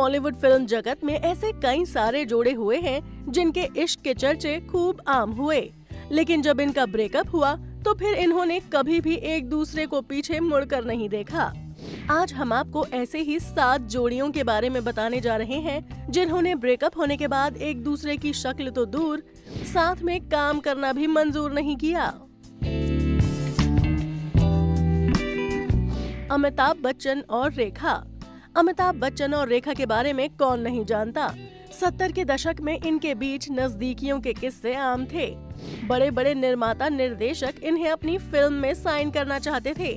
Bollywood film जगत में ऐसे कई सारे जोड़े हुए हैं, जिनके इश्क के चर्चे खूब आम हुए। लेकिन जब इनका ब्रेकअप हुआ तो फिर इन्होंने कभी भी एक दूसरे को पीछे मुड़कर नहीं देखा। आज हम आपको ऐसे ही सात जोड़ियों के बारे में बताने जा रहे हैं, जिन्होंने ब्रेकअप होने के बाद एक दूसरे की शक्ल तो दूर, साथ में काम करना भी मंजूर नहीं किया। अमिताभ बच्चन और रेखा। अमिताभ बच्चन और रेखा के बारे में कौन नहीं जानता। सत्तर के दशक में इनके बीच नजदीकियों के किस्से आम थे। बड़े बड़े निर्माता निर्देशक इन्हें अपनी फ़िल्म में साइन करना चाहते थे।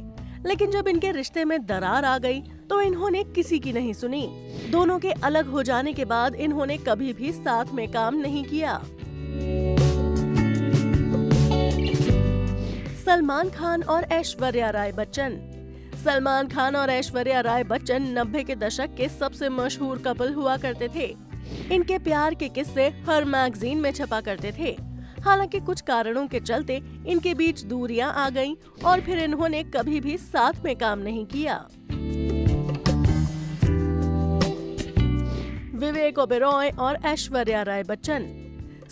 लेकिन जब इनके रिश्ते में दरार आ गई तो इन्होंने किसी की नहीं सुनी। दोनों के अलग हो जाने के बाद इन्होंने कभी भी साथ में काम नहीं किया। सलमान खान और ऐश्वर्या राय बच्चन। सलमान खान और ऐश्वर्या राय बच्चन नब्बे के दशक के सबसे मशहूर कपल हुआ करते थे। इनके प्यार के किस्से हर मैगजीन में छपा करते थे। हालाँकि कुछ कारणों के चलते इनके बीच दूरियाँ आ गईं और फिर इन्होंने कभी भी साथ में काम नहीं किया। विवेक ओबेरॉय और ऐश्वर्या राय बच्चन।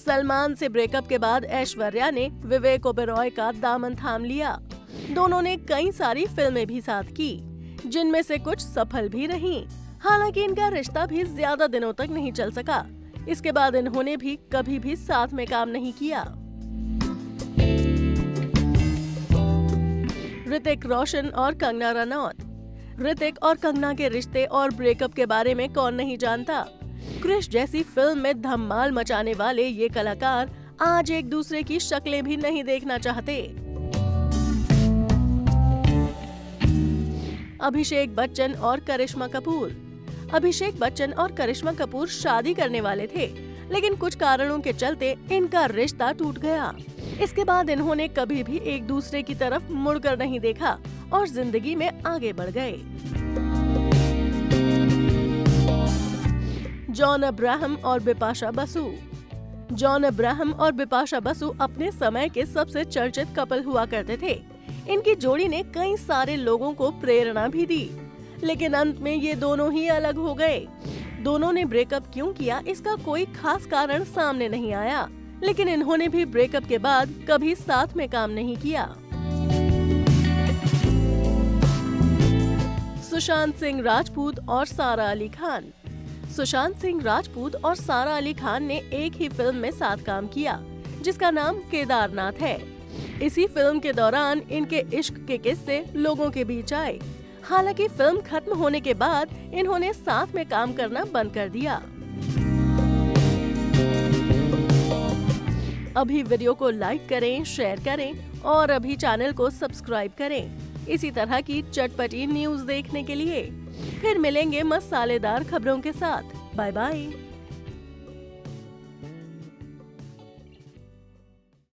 सलमान से ब्रेकअप के बाद ऐश्वर्या ने विवेक ओबेरॉय का दामन थाम लिया। दोनों ने कई सारी फ़िल्में भी साथ की, जिनमें से कुछ सफल भी रहीं। हालाँकि इनका रिश्ता भी ज़्यादा दिनों तक नहीं चल सका। इसके बाद इन्होंने भी कभी भी साथ में काम नहीं किया। ऋतिक रोशन और कंगना रनौत। ऋतिक और कंगना के रिश्ते और ब्रेकअप के बारे में कौन नहीं जानता? क्रिश जैसी फ़िल्म में धमाल मचाने वाले ये कलाकार आज एक दूसरे की शक्लें भी नहीं देखना चाहते। अभिषेक बच्चन और करिश्मा कपूर। अभिषेक बच्चन और करिश्मा कपूर शादी करने वाले थे, लेकिन कुछ कारणों के चलते इनका रिश्ता टूट गया। इसके बाद इन्होंने कभी भी एक दूसरे की तरफ़ मुड़कर नहीं देखा और ज़िंदगी में आगे बढ़ गए। जॉन अब्राहम और बिपाशा बसु। जॉन अब्राहम और बिपाशा बसु अपने समय के सबसे चर्चित कपल हुआ करते थे। इनकी जोड़ी ने कई सारे लोगों को प्रेरणा भी दी। लेकिन अंत में ये दोनों ही अलग हो गए। दोनों ने ब्रेकअप क्यों किया, इसका कोई खास कारण सामने नहीं आया। लेकिन इन्होंने भी ब्रेकअप के बाद कभी साथ में काम नहीं किया। सुशांत सिंह राजपूत और सारा अली खान। सुशांत सिंह राजपूत और सारा अली खान ने एक ही फ़िल्म में साथ काम किया, जिसका नाम केदारनाथ है। इसी फ़िल्म के दौरान इनके इश्क के किस्से लोगों के बीच आए। हालाँकि फ़िल्म खत्म होने के बाद इन्होंने साथ में काम करना बंद कर दिया। अभी वीडियो को लाइक करें, शेयर करें और अभी चैनल को सब्सक्राइब करें। इसी तरह की चटपटी न्यूज़ देखने के लिए। फिर मिलेंगे मसालेदार खबरों के साथ। Bye bye